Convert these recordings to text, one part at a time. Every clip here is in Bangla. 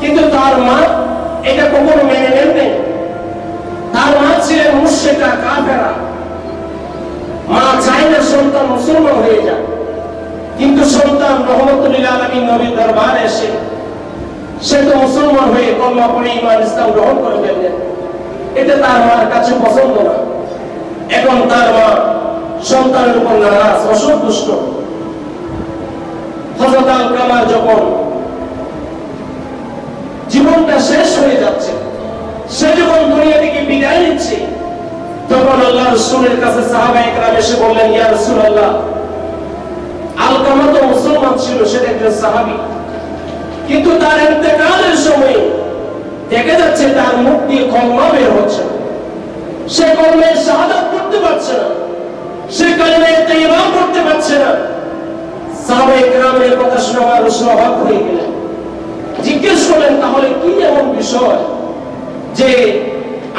কিন্তু তার মা এটা কখনো মেনে নেন তার মা ছিলেন মুর্শেকা কাফেরা। মা চায় না সন্তান মুসলমান হয়ে যায় কিন্তু সন্তান রহমতুল্লাহ আলমী নবীর দরবারে এসে সে তো মুসলমান হয়ে কলমা পড়ে ইমান ইসলাম গ্রহণ করে ফেললেন। এটা তার মার কাছে পছন্দ না। এখন তার মা সন্তানের উপর নারাজ, অসন্তুষ্ট। হজরত আল কামার যখন জীবনটা শেষ হয়ে যাচ্ছে, সে যখন দুনিয়া থেকে বিদায় নিচ্ছে, তখন আল্লাহ রসুলের কাছে সাহাবা একরাম এসে বললেন, ইয়া রসুল আল্লাহ আল কামা তো মুসলমান ছিল, সেটা একজন সাহাবি। কিন্তু তার ইন্তেকালের সময় দেখা যাচ্ছে তার দিয়ে কলমা বের হচ্ছে। সে কলমের শাহাদাত করতে পারছে না। সে কলমে তাইবা করতে পারছে না। সাহাবা একরামের কথা শুনে আমার রসুল হয়ে গেলেন জিজ্ঞেস করলেন, তাহলে কি এমন বিষয় যে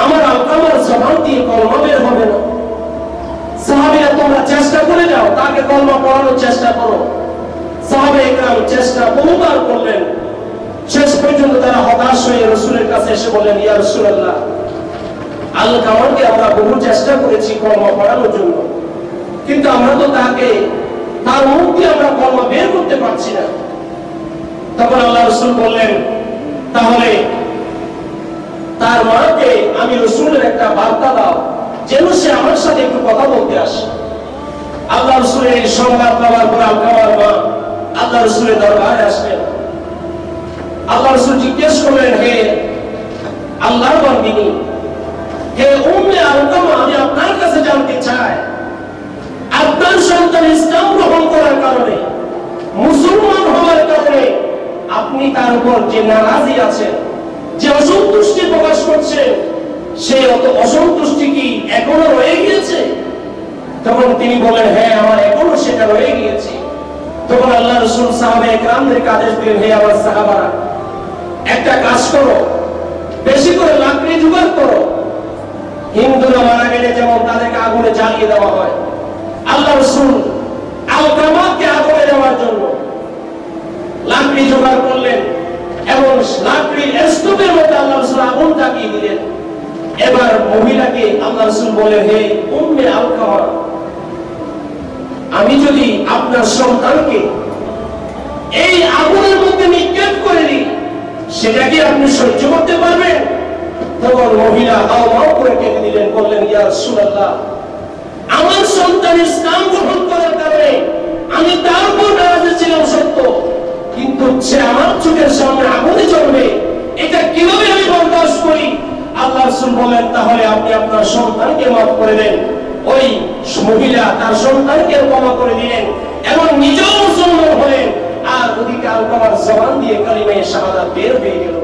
আমার আলকামার জবান দিয়ে কলমা বের হবে না? সাহাবিরা, তোমরা চেষ্টা করে যাও, তাকে কলমা পড়ানোর চেষ্টা করো। সাহাবে একরাম চেষ্টা বহুবার করলেন। শেষ পর্যন্ত তারা হতাশ হয়ে রসুলের কাছে এসে বললেন, ইয়া রসুল্লাহ আল কামারকে আমরা বহু চেষ্টা করেছি কলমা পড়ানোর জন্য। কিন্তু আমরা তো তাকে, তার মুখ দিয়ে আমরা কলমা বের করতে পারছি না। তখন আল্লাহ রসুল বললেন, তাহলে তার মাকে আমি রসুলের একটা বার্তা দাও, যেন সে আমার সাথে একটু কথা বলতে আসে। আল্লাহ রসুলের এই সংবাদ পাওয়ার পর আলকামার মা আল্লাহ রসুলের দরবারে আসলেন। আল্লাহ রসুল জিজ্ঞেস করলেন, হে বান্দিনী হে উম্মে আমি আপনার কাছে জানতে চাই, আপনার সন্তান ইসলাম গ্রহণ করার কারণে, মুসলমান হওয়ার কারণে আপনি তার উপর যে নারাজি আছেন, যে অসন্তুষ্টি প্রকাশ করছেন সেই অত অসন্তুষ্টি কি এখনও রয়ে গিয়েছে? তখন তিনি বলেন হ্যাঁ আমার এখনও সেটা রয়ে গিয়েছে। তখন আল্লাহ রসুল সাহাবে একরামদেরকে আদেশ দিলেন, হে আমার সাহাবারা, একটা কাজ করো, বেশি করে লাকড়ি জোগাড় করো। হিন্দুরা মারা গেলে যেমন তাদেরকে আগুনে জ্বালিয়ে দেওয়া হয়, আল্লাহ রসুল আল কামাকে আগুনে দেওয়ার জন্য লাকড়ি জোগাড় করলেন এবং লাকড়ির স্তূপের মধ্যে আল্লাহ রসুল আগুন তাকিয়ে দিলেন। এবার মহিলাকে আল্লাহ রসুল বলে হে উম্মে আল কামা আমি যদি আপনার সন্তানকে এই আগুনের মধ্যে নিক্ষেপ করে দিই, সেটা কি আপনি সহ্য করতে পারবেন? তখন মহিলা হাও মাও করে কেঁদে দিলেন, বললেন, ইয়া রাসূলুল্লাহ, আমার সন্তান ইসলাম গ্রহণ করার কারণে আমি তার উপর ছিলাম, সত্য। কিন্তু সে আমার চোখের সামনে আগুনে চলবে এটা কীভাবে আমি বরদাস্ত করি? আল্লাহ বলেন, তাহলে আপনি আপনার সন্তানকে মাফ করে দেন। মহিলা তার সন্তানকে ক্ষমা করে দিলেন এবং নিজেও মুসলমান হলেন। আর ওদিকে করার জবান দিয়ে কালিমায় শাহাদা বের হয়ে গেল